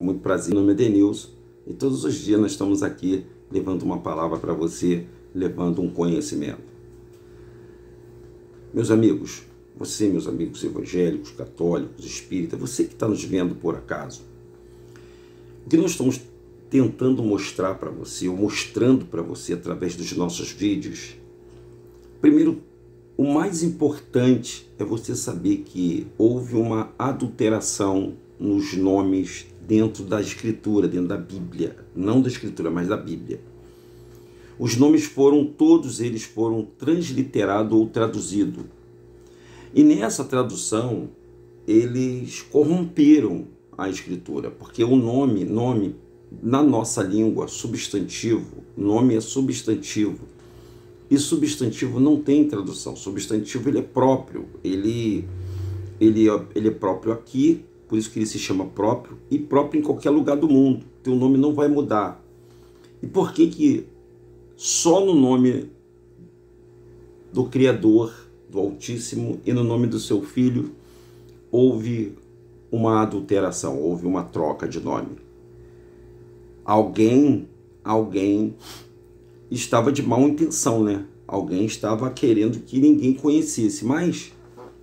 Muito prazer, meu nome é Denilson e todos os dias nós estamos aqui levando uma palavra para você, levando um conhecimento. Meus amigos, você, meus amigos evangélicos, católicos, espíritas, você que está nos vendo por acaso, o que nós estamos tentando mostrar para você, ou mostrando para você através dos nossos vídeos, primeiro, o mais importante é você saber que houve uma adulteração nos nomes dentro da escritura, dentro da Bíblia, não da escritura, mas da Bíblia. Os nomes foram, todos eles foram transliterados ou traduzidos. E nessa tradução, eles corromperam a escritura, porque o nome, nome na nossa língua, substantivo, nome é substantivo. E substantivo não tem tradução. Substantivo ele é próprio, ele ele, é, ele é próprio aqui por isso que ele se chama próprio, e próprio em qualquer lugar do mundo. Teu nome não vai mudar. E por que que só no nome do Criador, do Altíssimo, e no nome do seu Filho, houve uma adulteração, houve uma troca de nome? Alguém, alguém estava de má intenção, né? Alguém estava querendo que ninguém conhecesse, mas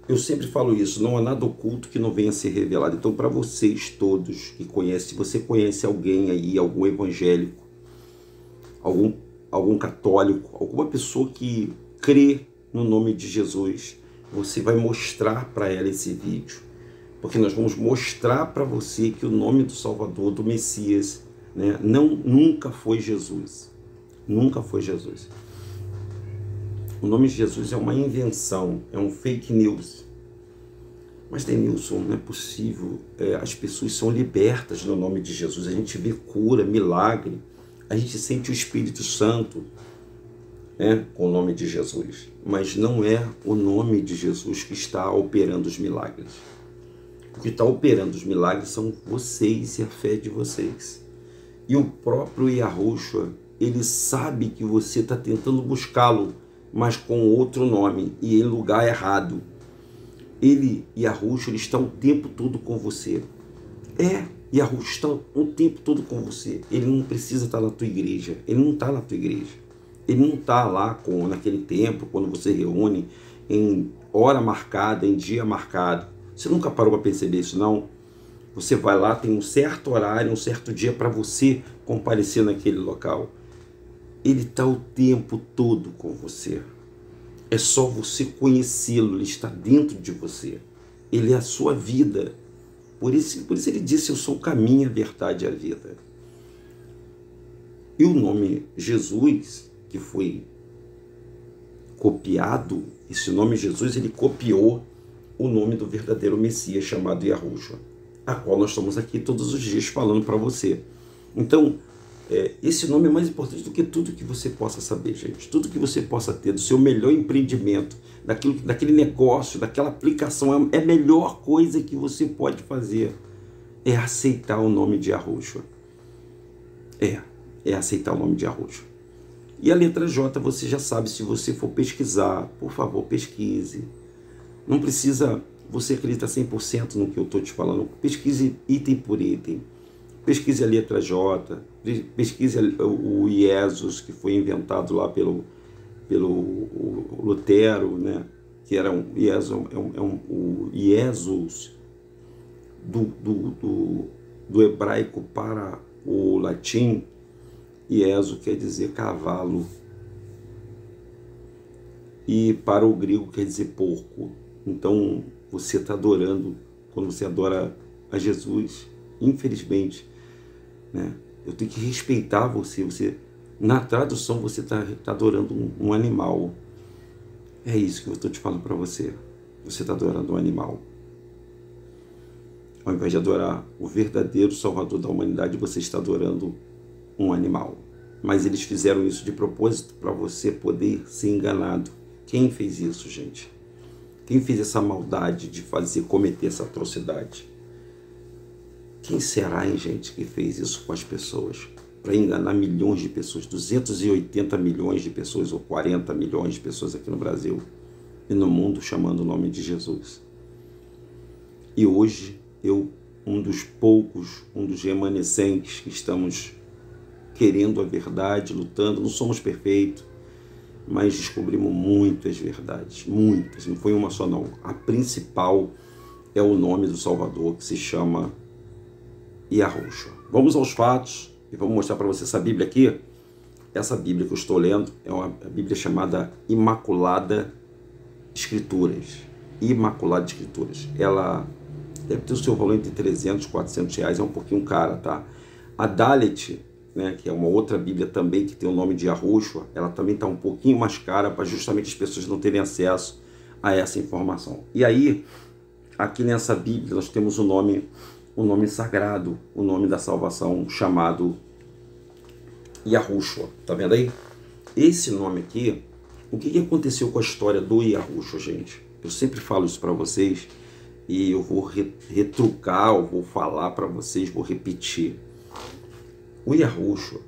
eu sempre falo isso, não há nada oculto que não venha a ser revelado. Então, para vocês todos que conhecem, se você conhece alguém aí, algum evangélico, algum, algum católico, alguma pessoa que crê no nome de Jesus, você vai mostrar para ela esse vídeo. Porque nós vamos mostrar para você que o nome do Salvador, do Messias, né, não, nunca foi Jesus. Nunca foi Jesus. O nome de Jesus é uma invenção, é um fake news. Mas, Denilson, não é possível. É, as pessoas são libertas no nome de Jesus. A gente vê cura, milagre. A gente sente o Espírito Santo né, com o nome de Jesus. Mas não é o nome de Jesus que está operando os milagres. O que está operando os milagres são vocês e a fé de vocês. E o próprio Yahushua, ele sabe que você está tentando buscá-lo mas com outro nome e em lugar errado. Ele e a eles estão o tempo todo com você. É, e a Ruxa está o tempo todo com você. Ele não precisa estar na tua igreja. Ele não está na tua igreja. Ele não está lá com naquele tempo, quando você reúne em hora marcada, em dia marcado. Você nunca parou para perceber isso, não? Você vai lá, tem um certo horário, um certo dia para você comparecer naquele local. Ele está o tempo todo com você. É só você conhecê-lo, ele está dentro de você. Ele é a sua vida. Por isso, por isso ele disse: Eu sou o caminho, a verdade e a vida. E o nome Jesus, que foi copiado, esse nome Jesus, ele copiou o nome do verdadeiro Messias chamado Yahushua, a qual nós estamos aqui todos os dias falando para você. Então, é, esse nome é mais importante do que tudo que você possa saber, gente. Tudo que você possa ter do seu melhor empreendimento, daquilo, daquele negócio, daquela aplicação, é, é a melhor coisa que você pode fazer é aceitar o nome de Arroxo. É, é aceitar o nome de Arroxo. E a letra J você já sabe, se você for pesquisar, por favor, pesquise. Não precisa, você acredita 100% no que eu estou te falando, pesquise item por item Pesquise a letra J, pesquise o Iesus, que foi inventado lá pelo, pelo Lutero, né? que era um Iesus, é um, é um, o Iesus do, do, do, do hebraico para o latim, Ieso quer dizer cavalo. E para o grego quer dizer porco. Então você está adorando, quando você adora a Jesus, infelizmente, né? Eu tenho que respeitar você. Você na tradução você está tá adorando um, um, animal. É isso que eu estou te falando para você. Você está adorando um animal. Ao invés de adorar o verdadeiro Salvador da humanidade, você está adorando um animal. Mas eles fizeram isso de propósito para você poder ser enganado. Quem fez isso, gente? Quem fez essa maldade de fazer cometer essa atrocidade? Quem será, hein, gente, que fez isso com as pessoas? Para enganar milhões de pessoas, 280 milhões de pessoas ou 40 milhões de pessoas aqui no Brasil e no mundo chamando o nome de Jesus. E hoje eu um dos poucos, um dos remanescentes que estamos querendo a verdade, lutando. Não somos perfeitos, mas descobrimos muitas verdades, muitas. Não foi uma só não. A principal é o nome do Salvador que se chama Yahushua. Vamos aos fatos e vamos mostrar para você essa Bíblia aqui. Essa Bíblia que eu estou lendo é uma Bíblia chamada Imaculada Escrituras. Imaculada Escrituras. Ela deve ter o seu valor entre 300 e 400 reais, é um pouquinho cara, tá? A Dalet, né, que é uma outra Bíblia também que tem o nome de Yahushua, ela também está um pouquinho mais cara para justamente as pessoas não terem acesso a essa informação. E aí, aqui nessa Bíblia, nós temos o nome, o nome sagrado, o nome da salvação chamado Yahushua. Tá vendo aí? Esse nome aqui, o que, aconteceu com a história do Yahushua, gente? Eu sempre falo isso para vocês e eu vou retrucar, eu vou falar para vocês, vou repetir. O Yahushua,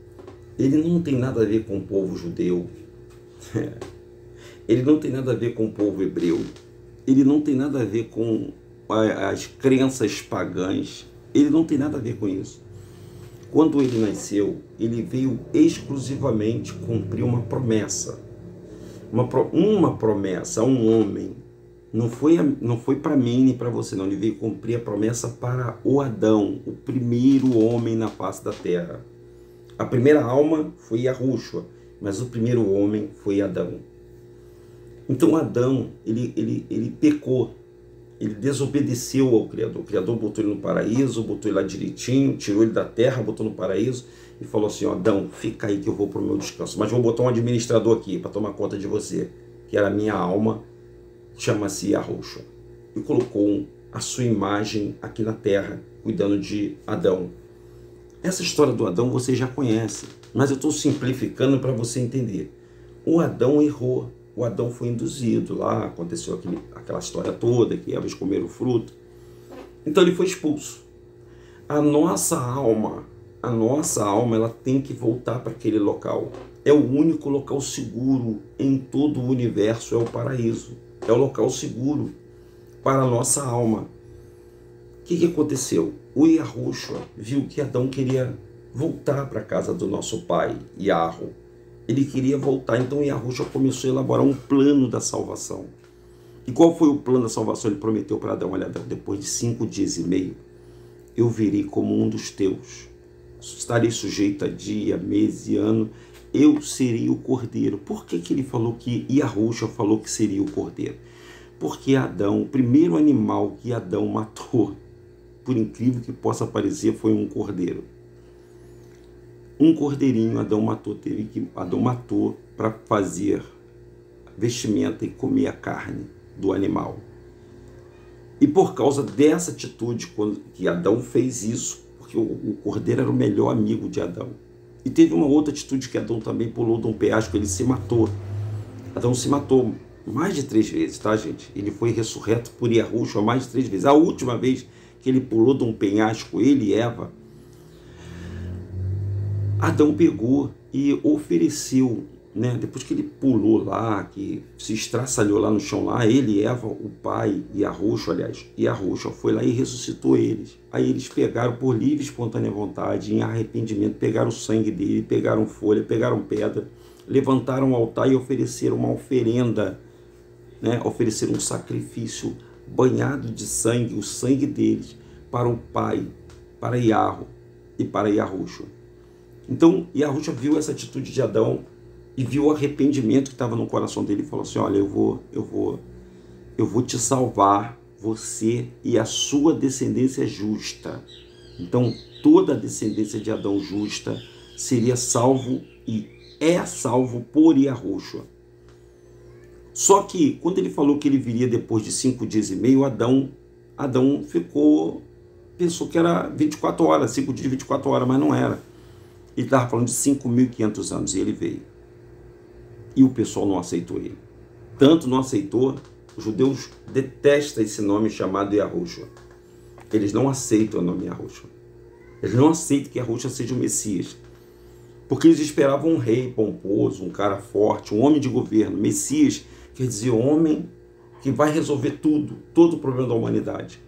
ele não tem nada a ver com o povo judeu, ele não tem nada a ver com o povo hebreu, ele não tem nada a ver com as crenças pagãs, ele não tem nada a ver com isso. Quando ele nasceu, ele veio exclusivamente cumprir uma promessa. Uma, uma promessa a um homem não foi, não foi para mim nem para você, não. Ele veio cumprir a promessa para o Adão, o primeiro homem na face da terra. A primeira alma foi Yahushua, mas o primeiro homem foi Adão. Então Adão, ele, ele, ele pecou, ele desobedeceu ao Criador. O Criador botou ele no paraíso, botou ele lá direitinho, tirou ele da terra, botou no paraíso e falou assim: Adão, fica aí que eu vou para o meu descanso. Mas vou botar um administrador aqui para tomar conta de você, que era a minha alma chama-se Yahushua, e colocou a sua imagem aqui na terra, cuidando de Adão. Essa história do Adão você já conhece, mas eu estou simplificando para você entender. O Adão errou, o Adão foi induzido lá, aconteceu aquele, aquela história toda, que Eva comer o fruto. Então ele foi expulso. A nossa alma, a nossa alma, ela tem que voltar para aquele local. É o único local seguro em todo o universo, é o paraíso é o local seguro para a nossa alma. O que, que aconteceu? O Yahushua viu que Adão queria voltar para a casa do nosso pai, Yahro. Ele queria voltar, então Yahushua começou a elaborar um plano da salvação. E qual foi o plano da salvação? Ele prometeu para Adão: Olha, Adão, depois de cinco dias e meio, eu virei como um dos teus. Estarei sujeito a dia, mês e ano eu serei o cordeiro. Por que, que ele falou que Yahushua falou que seria o cordeiro? Porque Adão, o primeiro animal que Adão matou, por incrível que possa parecer, foi um cordeiro. Um cordeirinho Adão matou, teve que Adão matou para fazer vestimenta e comer a carne do animal. E por causa dessa atitude, quando que Adão fez isso, porque o, o cordeiro era o melhor amigo de Adão e teve uma outra atitude que Adão também pulou de um penhasco, ele se matou. Adão se matou mais de três vezes, tá, gente? Ele foi ressurreto por Yahushua mais de três vezes. A última vez que ele pulou de um penhasco, ele e Eva, Adão pegou e ofereceu né, depois que ele pulou lá, que se estraçalhou lá no chão lá, ele, Eva, o pai e a Roxo, aliás, e a Roxo foi lá e ressuscitou eles. Aí eles pegaram por livre e espontânea vontade, em arrependimento, pegaram o sangue dele, pegaram folha, pegaram pedra, levantaram o altar e ofereceram uma oferenda, né, ofereceram um sacrifício banhado de sangue, o sangue deles, para o pai, para Iarro e para Yahushua. Então, Yahushua viu essa atitude de Adão e viu o arrependimento que estava no coração dele e falou assim: "Olha, eu vou, eu vou, eu vou te salvar, você e a sua descendência justa". Então, toda a descendência de Adão justa seria salvo e é salvo por Yahushua. Só que quando ele falou que ele viria depois de cinco dias e meio, Adão, Adão ficou, pensou que era 24 horas, cinco dias, 24 horas, mas não era. Ele estava falando de 5.500 anos e ele veio e o pessoal não aceitou ele. Tanto não aceitou, os judeus detestam esse nome chamado Yahushua. Eles não aceitam o nome Yahushua. Eles não aceitam que Yahushua seja o Messias. Porque eles esperavam um rei pomposo, um cara forte, um homem de governo. Messias quer dizer homem que vai resolver tudo, todo o problema da humanidade.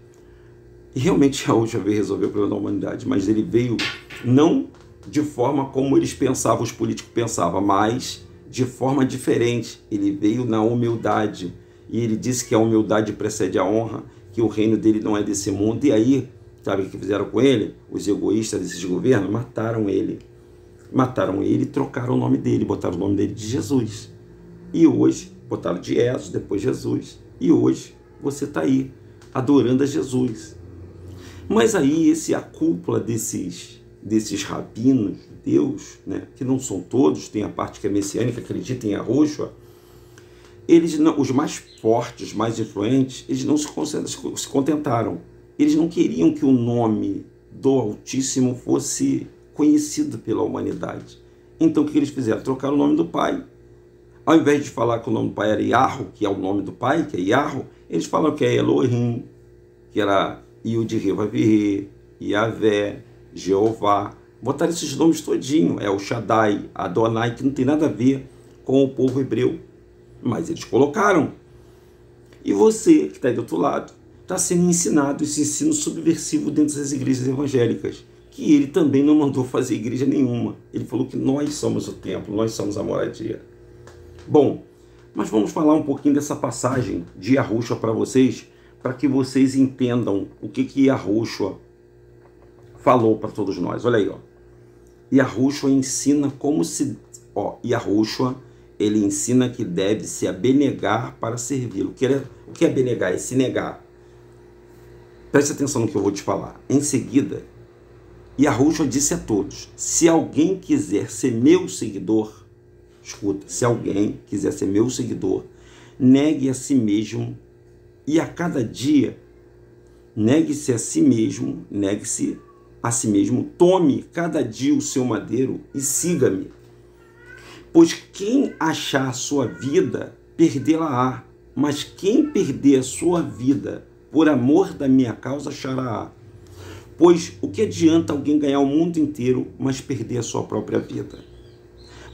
E realmente Yahushua veio resolver o problema da humanidade, mas ele veio não de forma como eles pensavam, os políticos pensavam, mas de forma diferente. Ele veio na humildade. E ele disse que a humildade precede a honra, que o reino dele não é desse mundo. E aí, sabe o que fizeram com ele? Os egoístas desses governos mataram ele. Mataram ele e trocaram o nome dele, botaram o nome dele de Jesus. E hoje, botaram de Jesus, depois Jesus. E hoje você está aí, adorando a Jesus. Mas aí, esse a cúpula desses, desses rabinos, Deus, né, que não são todos, tem a parte que é messiânica, acredita em Arroxo, eles não, os mais fortes, mais influentes, eles não se, se contentaram. Eles não queriam que o nome do Altíssimo fosse conhecido pela humanidade. Então o que eles fizeram? Trocaram o nome do pai. Ao invés de falar que o nome do pai era Iarro, que é o nome do pai, que é Iarro, eles falam que é Elohim, que era Yud-Heh, Yahvé, Jeová. Botaram esses nomes todinho, é o Shaddai, Adonai, que não tem nada a ver com o povo hebreu. Mas eles colocaram. E você, que está aí do outro lado, está sendo ensinado esse ensino subversivo dentro das igrejas evangélicas. Que ele também não mandou fazer igreja nenhuma. Ele falou que nós somos o templo, nós somos a moradia. Bom, mas vamos falar um pouquinho dessa passagem de Yahushua para vocês, para que vocês entendam o que que Yahushua falou para todos nós. Olha aí, ó. Yahushua ensina como se, ó, Yahushua ele ensina que deve se abenegar para servi-lo. O que é, abenegar? É se negar. Preste atenção no que eu vou te falar. Em seguida, Yahushua disse a todos: se alguém quiser ser meu seguidor, escuta, se alguém quiser ser meu seguidor, negue a si mesmo e a cada dia negue-se a si mesmo, negue-se a si mesmo, tome cada dia o seu madeiro e siga-me. Pois quem achar sua vida, perdê-la-á. Mas quem perder a sua vida por amor da minha causa, achará-á. Pois o que adianta alguém ganhar o mundo inteiro, mas perder a sua própria vida?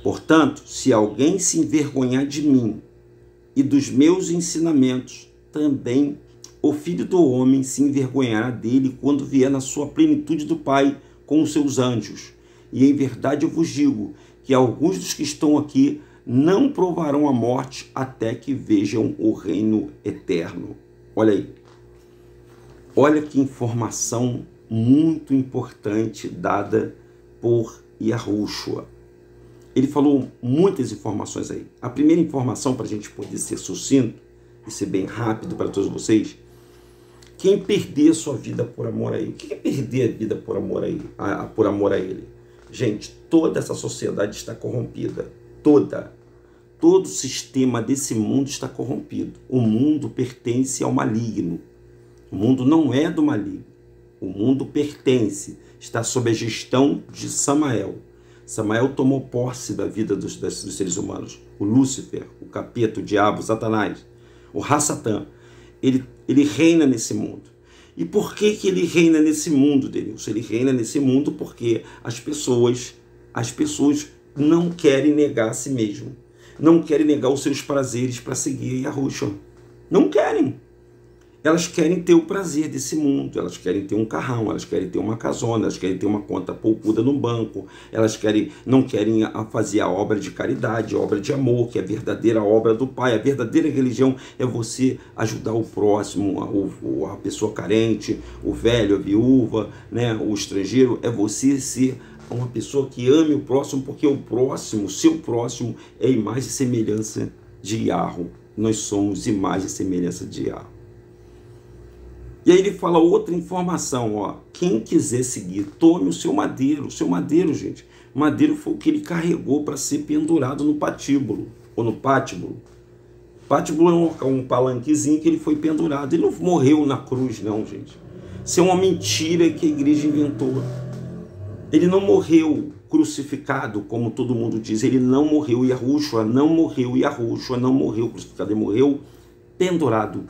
Portanto, se alguém se envergonhar de mim e dos meus ensinamentos, também o filho do homem se envergonhará dele quando vier na sua plenitude do Pai com os seus anjos. E em verdade eu vos digo que alguns dos que estão aqui não provarão a morte até que vejam o reino eterno. Olha aí. Olha que informação muito importante dada por Yahushua. Ele falou muitas informações aí. A primeira informação, para a gente poder ser sucinto e ser bem rápido para todos vocês, quem perder a sua vida por amor a ele. O que é perder a vida por amor a ele? A, por amor a ele? Gente, toda essa sociedade está corrompida. Toda. Todo o sistema desse mundo está corrompido. O mundo pertence ao maligno. O mundo não é do maligno. O mundo pertence, está sob a gestão de Samael. Samael tomou posse da vida dos, dos seres humanos. O Lúcifer, o capeta, o diabo, o Satanás, o Rassatã, ele, ele reina nesse mundo. E por que, que ele reina nesse mundo, Denilson? Ele reina nesse mundo porque as pessoas, as pessoas não querem negar a si mesmo. Não querem negar os seus prazeres para seguir Yahushua. Não querem elas querem ter o prazer desse mundo, elas querem ter um carrão, elas querem ter uma casona, elas querem ter uma conta poupuda no banco, elas querem não querem fazer a obra de caridade, a obra de amor, que é a verdadeira obra do Pai. A verdadeira religião é você ajudar o próximo, a, a pessoa carente, o velho, a viúva, né, o estrangeiro, é você ser uma pessoa que ame o próximo, porque o próximo, o seu próximo, é imagem e semelhança de Yahweh. Nós somos imagem e semelhança de Yahweh. E aí ele fala outra informação, ó. Quem quiser seguir, tome o seu madeiro. O seu madeiro, gente. Madeiro foi o que ele carregou para ser pendurado no patíbulo, ou no pátibulo. Pátibulo é um, um palanquezinho que ele foi pendurado. Ele não morreu na cruz, não, gente. Isso é uma mentira que a igreja inventou. Ele não morreu crucificado, como todo mundo diz. Ele não morreu, Yahushua não morreu, Yahushua não morreu crucificado. Ele morreu pendurado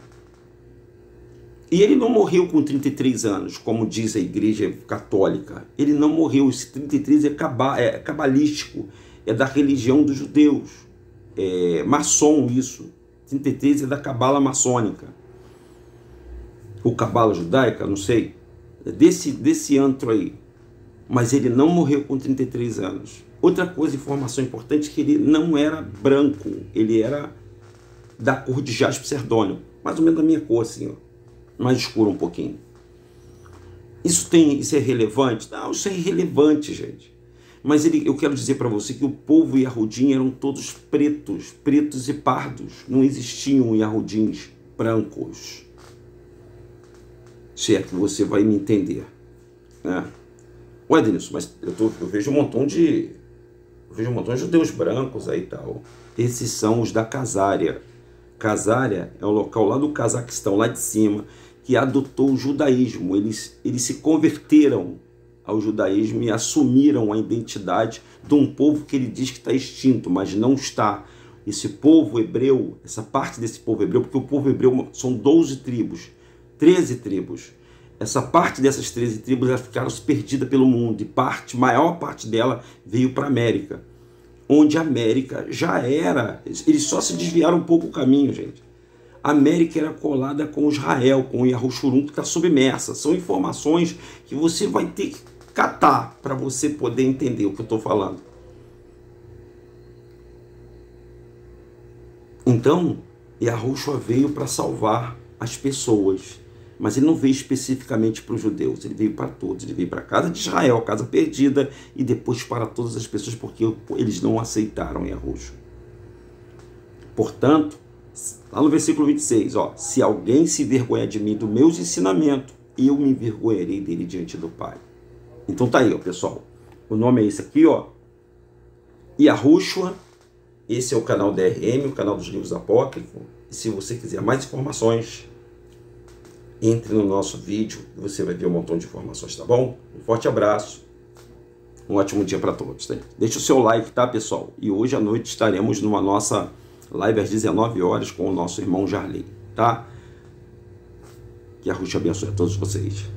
e ele não morreu com 33 anos, como diz a igreja católica. Ele não morreu, esse 33 é, caba, é cabalístico, é da religião dos judeus. É maçom isso. 33 é da cabala maçônica. Ou cabala judaica, não sei. desse, desse antro aí. Mas ele não morreu com 33 anos. Outra coisa, informação importante, que ele não era branco, ele era da cor de jaspe serdônio, mais ou menos da minha cor, assim, ó, mais escuro um pouquinho. Isso tem, isso é relevante? Não, isso é irrelevante, gente. Mas ele, eu quero dizer para você que o povo Yahudim eram todos pretos, pretos e pardos. Não existiam Yahudins brancos. Se é que você vai me entender. Né? Ué, Denilson, mas eu, tô, eu vejo um montão de eu vejo um montão de judeus brancos aí e tal. Esses são os da Casária. Casária é um local lá do Cazaquistão, lá de cima, que adotou o judaísmo. Eles, eles se converteram ao judaísmo e assumiram a identidade de um povo que ele diz que está extinto, mas não está. Esse povo hebreu, essa parte desse povo hebreu, porque o povo hebreu são 12 tribos, 13 tribos essa parte dessas 13 tribos elas ficaram perdidas pelo mundo e parte, maior parte dela veio para a América, onde a América já era, eles só se desviaram um pouco o caminho, gente. A América era colada com Israel, com Yahushurum que está submersa. São informações que você vai ter que catar para você poder entender o que eu estou falando. Então, Yahushua veio para salvar as pessoas mas ele não veio especificamente para os judeus, ele veio para todos, ele veio para a casa de Israel, a casa perdida, e depois para todas as pessoas, porque eles não aceitaram Yahushua. Portanto, lá no versículo 26, ó, se alguém se envergonha de mim, dos meus ensinamentos, eu me envergonharei dele diante do Pai. Então tá aí, ó, pessoal. O nome é esse aqui, ó. Yahushua. Esse é o canal DRM, o canal dos livros apócrifos. E se você quiser mais informações, entre no nosso vídeo você vai ver um montão de informações, tá bom? Um forte abraço, um ótimo dia para todos. Tá? Deixa o seu like, tá, pessoal? E hoje à noite estaremos numa nossa live às 19 horas com o nosso irmão Jarley, tá? Que a Ruxa abençoe a todos vocês.